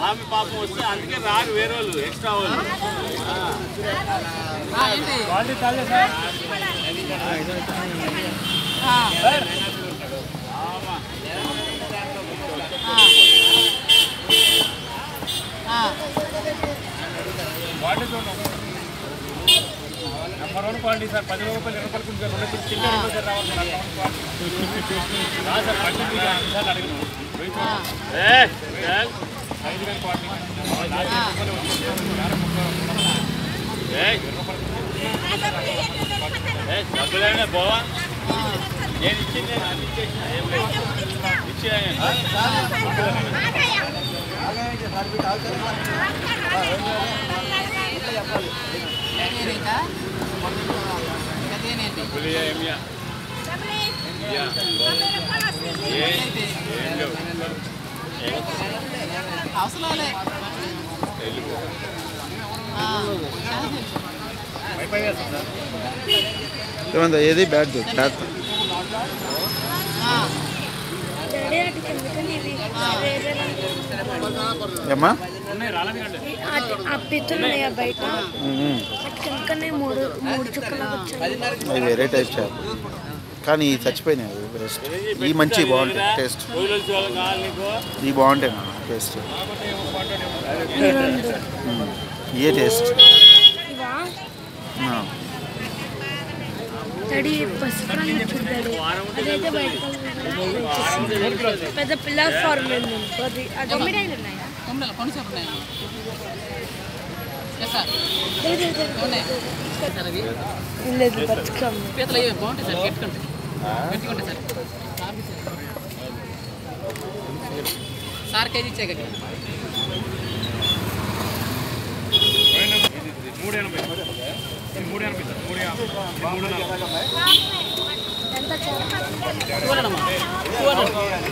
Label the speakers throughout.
Speaker 1: ఆమె పాపం వస్తే అందుకే రారు వేరే వాళ్ళు ఎక్స్ట్రా వాళ్ళు.
Speaker 2: Number one quality sir. పది రూపాయలు ఇరవై రూపాయలు కొంచెం రెండు చిన్న సార్ రావాలి సార్. సార్ పట్టి మీకు ఐదు సార్లు అడిగినాం వెయ్యి
Speaker 3: ఆ.
Speaker 1: నేను ఇచ్చింది అది ఇచ్చేసిన ఏం లేదు
Speaker 3: ఏంటి
Speaker 1: ఏం లేవు
Speaker 3: అవసరం లే
Speaker 1: వెళ్ళిపో
Speaker 3: ఆ, చాలా తెలుసు.
Speaker 4: ఏమందా ఏది ఏమ్మా?
Speaker 5: పిత్తున్నాయి బయట?
Speaker 4: అవి వేరే టైప్ కానీ చచ్చిపోయినాయి బెస్ట్ ఈ మంచి బాగుంటాయి. టేస్ట్. ఈ బాగుంటాయి నా టేస్ట్. ఏ టేస్ట్?
Speaker 5: పెద్ద పిల్లర్ ఫార్మ్ లేదు, Bathukamma.
Speaker 3: Sir గట్టుకుంటాయి గట్టుకుంటాయి sir sir KG ఇచ్చే కదా
Speaker 2: మూడు ఎనభై ఇది మూడు ఎనభై సార్ మూడు యాభై ఇది మూడు నలభై
Speaker 5: ఎంత చేప
Speaker 3: చూడండమ్మా చూడండి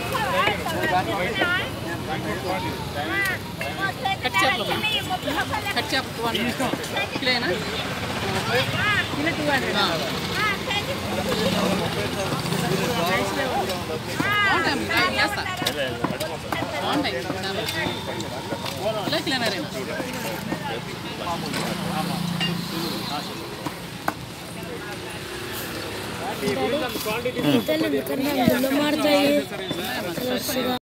Speaker 3: కట్ చేపలు కట్ చేప టూ హండ్రెడ్ కిలోనా
Speaker 5: కిలో టూ హండ్రెడ్
Speaker 3: బాగుంటాయి కిలో కిలోనా రేనా
Speaker 5: పీతలు ఎందుకన్నా అందులో మారుతాయి ఫ్రెష్గా